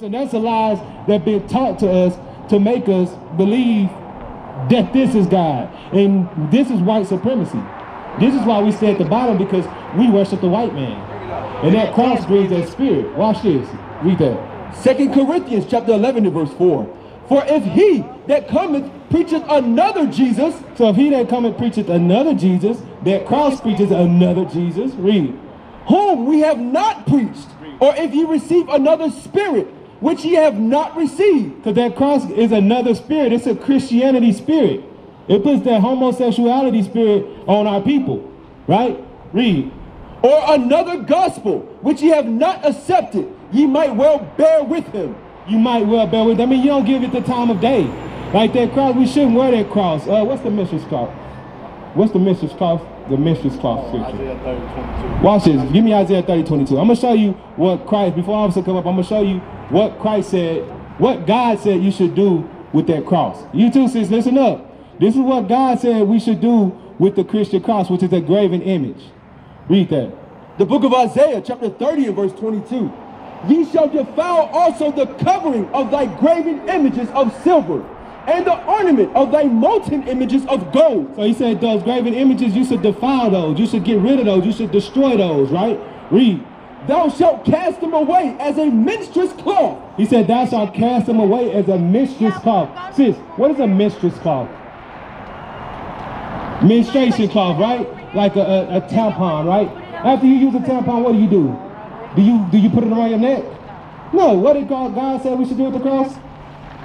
And that's the lies that been taught to us to make us believe that this is God. And this is white supremacy. This is why we stay at the bottom because we worship the white man. And that cross brings that spirit. Watch this. Read that. Second Corinthians chapter 11 and verse 4. For if he that cometh preacheth another Jesus, So if he that cometh preacheth another Jesus, that cross preaches another Jesus. Read. whom we have not preached, or if ye receive another spirit, which ye have not received, Because that cross is another spirit. It's a Christianity spirit. It puts that homosexuality spirit on our people. Right? Read. or another gospel, which ye have not accepted, ye might well bear with him. You might well bear with. I mean, you don't give it the time of day. Like that cross, we shouldn't wear that cross. Uh, what's the mistress cross? What's the mistress cross? The mistress cross scripture. Watch this. Give me Isaiah 30, 22. I'm going to show you what Christ, before officer come up, I'm going to show you what Christ said, what God said you should do with that cross. You too, sis, listen up. This is what God said we should do with the Christian cross, which is a graven image. Read that. The book of Isaiah, chapter 30 and verse 22. Ye shall defile also the covering of thy graven images of silver, and the ornament of thy molten images of gold. So he said those graven images, you should defile those. You should get rid of those. You should destroy those, right? Read. Thou shalt cast them away as a minstrel's cloth. He said, Thou shalt cast them away as a mistress cloth. Sis, what is a mistress cloth? Menstruation cloth, right? Like a, a, a tampon, right? After you use a tampon, what do you do? Do you do you put it around your neck? No. What did God, God say we should do with the cross?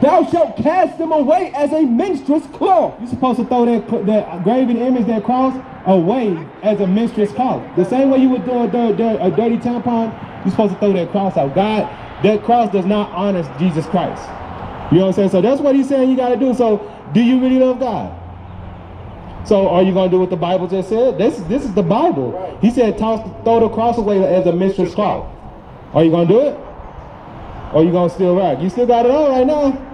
Thou shalt cast them away as a minstrel's cloth. You're supposed to throw that that graven image, that cross, away as a mistress cloth. The same way you would do a, dirty, a dirty tampon, you're supposed to throw that cross out. God, that cross does not honor Jesus Christ. You know what I'm saying? So that's what he's saying you got to do. So do you really love God? So are you going to do what the Bible just said? This, this is the Bible. He said toss, throw the cross away as a mistress cloth. Are you going to do it? Or are you going to still rock? You still got it on right now.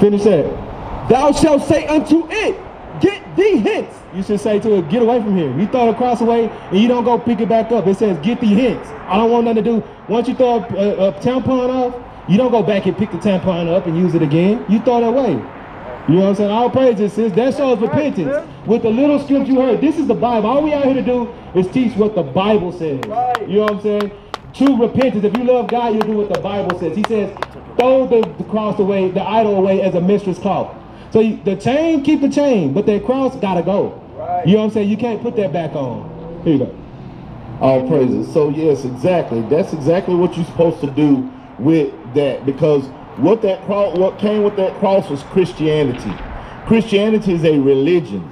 Finish that. Thou shalt say unto it, Get thee hence. You should say to it, get away from here. You throw the cross away and you don't go pick it back up. It says, get thee hence. I don't want nothing to do. Once you throw a, a, a tampon off, you don't go back and pick the tampon up and use it again. You throw it away. You know what I'm saying? All praises, sis. That shows repentance. With the little script you heard, this is the Bible. All we out here to do is teach what the Bible says. You know what I'm saying? True repentance. If you love God, you'll do what the Bible says. He says, throw the, the cross away, the idol away as a mistress cloth. So you, the chain, keep the chain, but that cross gotta go. You know what I'm saying? You can't put that back on. Here you go. All praises. So yes, exactly. That's exactly what you're supposed to do with that because what that cross, what came with that cross was Christianity. Christianity is a religion.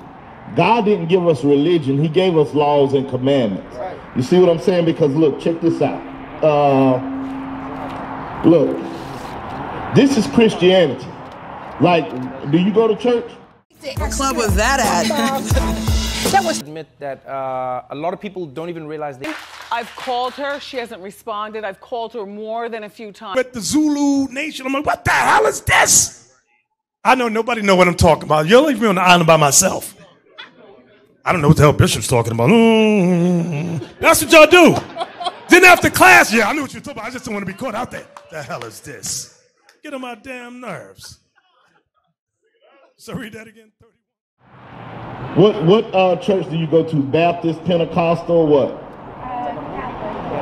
God didn't give us religion; He gave us laws and commandments. You see what I'm saying? Because look, check this out. Uh, look, this is Christianity. Like, do you go to church? What club was that at? admit that uh, a lot of people don't even realize they. I've called her. She hasn't responded. I've called her more than a few times. With the Zulu Nation, I'm like, what the hell is this? I know nobody know what I'm talking about. You'll leave me on the island by myself. I don't know what the hell Bishop's talking about. Mm. That's what y'all do. then after class, yeah, I knew what you were talking about. I just don't want to be caught out there. The hell is this? Get on my damn nerves. So read that again. What what uh, church do you go to? Baptist, Pentecostal, what?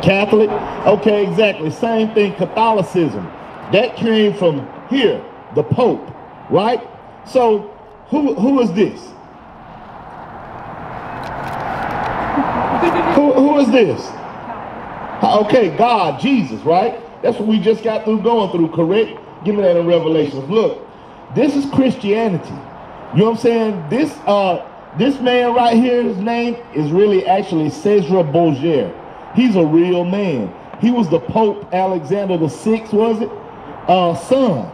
Catholic. Okay, exactly. Same thing. Catholicism. That came from here, the Pope, right? So who who is this? Who who is this? Okay, God, Jesus, right? That's what we just got through going through, correct? Give me that in Revelations. Look, this is Christianity. You know what I'm saying? This uh this man right here, his name is really actually Cesar Borgia. He's a real man. He was the Pope Alexander the Sixth, was it? Uh, son.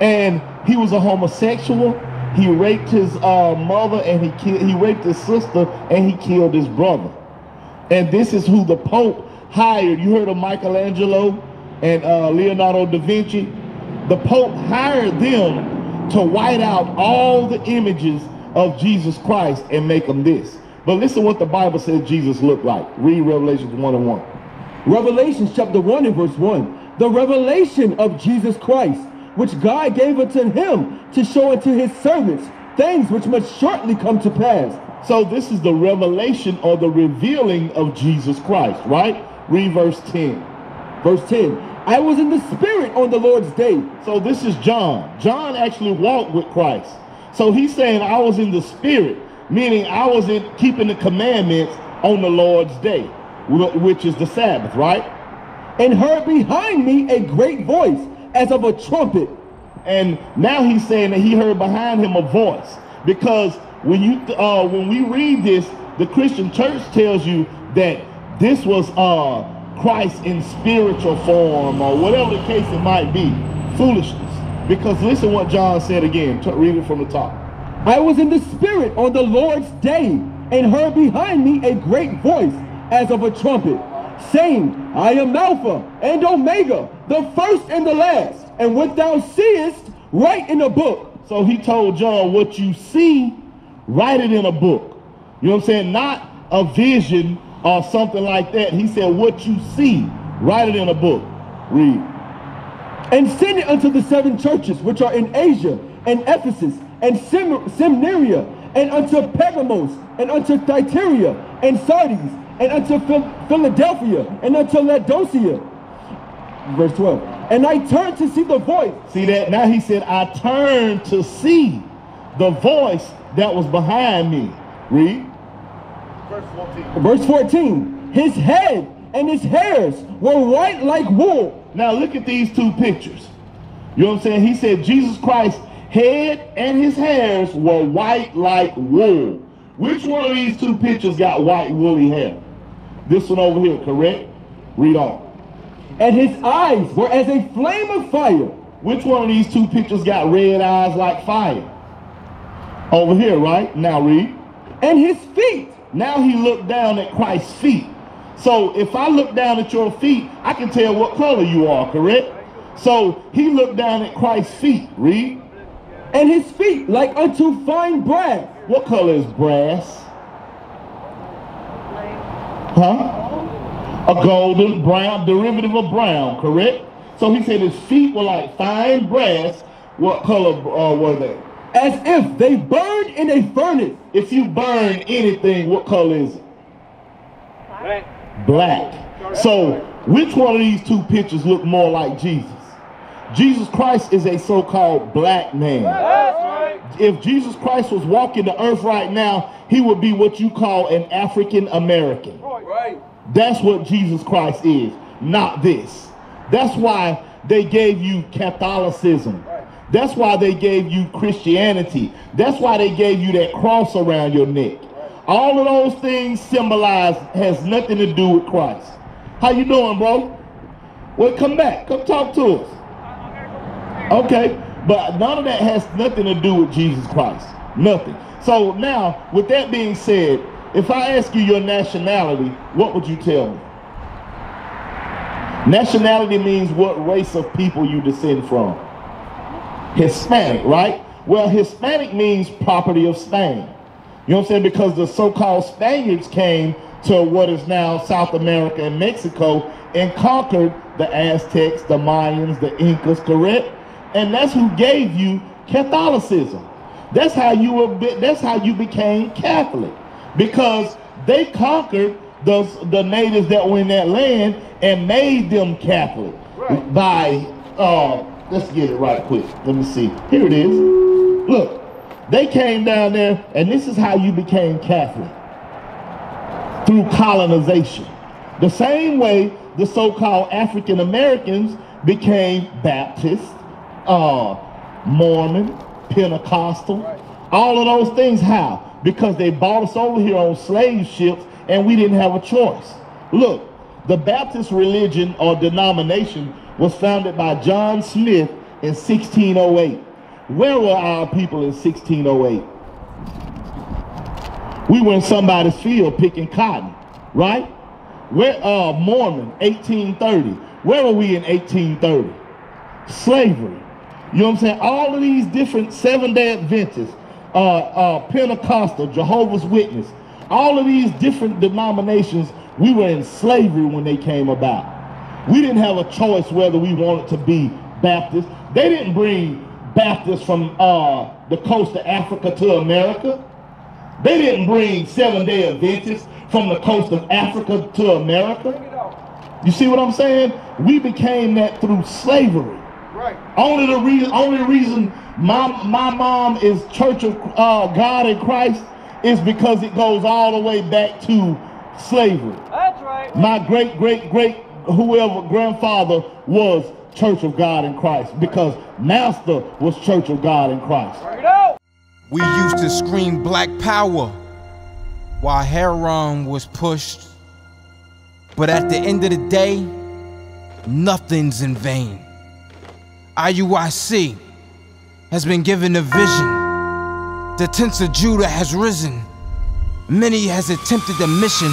And he was a homosexual. He raped his uh, mother and he killed. He raped his sister and he killed his brother. And this is who the Pope hired. You heard of Michelangelo and uh, Leonardo da Vinci. The Pope hired them to white out all the images of Jesus Christ and make them this. But listen what the Bible says Jesus looked like. Read Revelations 1 and 1. Revelations chapter 1 and verse 1. The revelation of Jesus Christ, which God gave unto him to show unto his servants things which must shortly come to pass. So this is the revelation or the revealing of Jesus Christ, right? Read verse 10. Verse 10. I was in the spirit on the Lord's day. So this is John. John actually walked with Christ. So he's saying I was in the spirit, meaning I was in keeping the commandments on the Lord's day, which is the Sabbath, right? And heard behind me a great voice as of a trumpet. And now he's saying that he heard behind him a voice because when you uh, when we read this, the Christian church tells you that this was uh, Christ in spiritual form or whatever the case it might be. Foolishness. Because listen what John said again. Read it from the top. I was in the spirit on the Lord's day and heard behind me a great voice as of a trumpet saying, I am Alpha and Omega, the first and the last. And what thou seest, write in a book. So he told John, what you see, write it in a book. You know what I'm saying? Not a vision or something like that. He said, what you see, write it in a book. Read. And send it unto the seven churches which are in Asia and Ephesus and Smyrna and unto Pergamos and unto Thyatira and Sardis and unto Philadelphia and unto Laodicea. Verse 12. And I turned to see the voice. See that? Now he said, I turned to see the voice that was behind me. Read. Verse 14. Verse 14. His head and his hairs were white like wool. Now look at these two pictures. You know what I'm saying? He said Jesus Christ's head and his hairs were white like wool. Which one of these two pictures got white woolly hair? This one over here, correct? Read on. And his eyes were as a flame of fire. Which one of these two pictures got red eyes like fire? Over here, right? Now read. And his feet. Now he looked down at Christ's feet. So if I look down at your feet, I can tell what color you are, correct? So he looked down at Christ's feet. Read. And his feet like unto fine brass. What color is brass? Huh? A golden brown, derivative of brown, correct? So he said his feet were like fine brass. What color uh, were they? As if they burned in a furnace. If you burn anything, what color is it? Black. Black. So which one of these two pictures look more like Jesus? Jesus Christ is a so-called black man. If Jesus Christ was walking the earth right now, he would be what you call an African American. Right. That's what Jesus Christ is, not this. That's why they gave you Catholicism. That's why they gave you Christianity. That's why they gave you that cross around your neck. All of those things symbolize has nothing to do with Christ. How you doing, bro? Well, come back. Come talk to us. Okay. But none of that has nothing to do with Jesus Christ. Nothing. So now, with that being said, if I ask you your nationality, what would you tell me? Nationality means what race of people you descend from. Hispanic, right? Well, Hispanic means property of Spain. You know what I'm saying? Because the so-called Spaniards came to what is now South America and Mexico and conquered the Aztecs, the Mayans, the Incas, correct? And that's who gave you Catholicism. That's how you were. That's how you became Catholic, because they conquered the the natives that were in that land and made them Catholic right. by. Uh, let's get it right quick. Let me see. Here it is. Look, they came down there, and this is how you became Catholic through colonization. The same way the so-called African Americans became Baptist, uh, Mormon, Pentecostal, all of those things. How? Because they bought us over here on slave ships and we didn't have a choice. Look, the Baptist religion or denomination was founded by John Smyth in 1608. Where were our people in 1608? We were in somebody's field picking cotton, right? Where uh Mormon 1830. Where were we in 1830? Slavery. You know what I'm saying? All of these different Seven-day Adventists, uh, uh, Pentecostal, Jehovah's Witness, all of these different denominations We were in slavery when they came about. We didn't have a choice whether we wanted to be Baptist. They didn't bring Baptists from uh, the coast of Africa to America. They didn't bring Seven Day Adventists from the coast of Africa to America. You see what I'm saying? We became that through slavery. Right. Only the reason, only reason my my mom is Church of uh, God in Christ is because it goes all the way back to slavery. That's right. My great great great whoever grandfather was Church of God in Christ because Master was Church of God in Christ. We used to scream black power while Heron was pushed. But at the end of the day, nothing's in vain. IUIC has been given a vision. The tents of Judah has risen. Many has attempted the mission,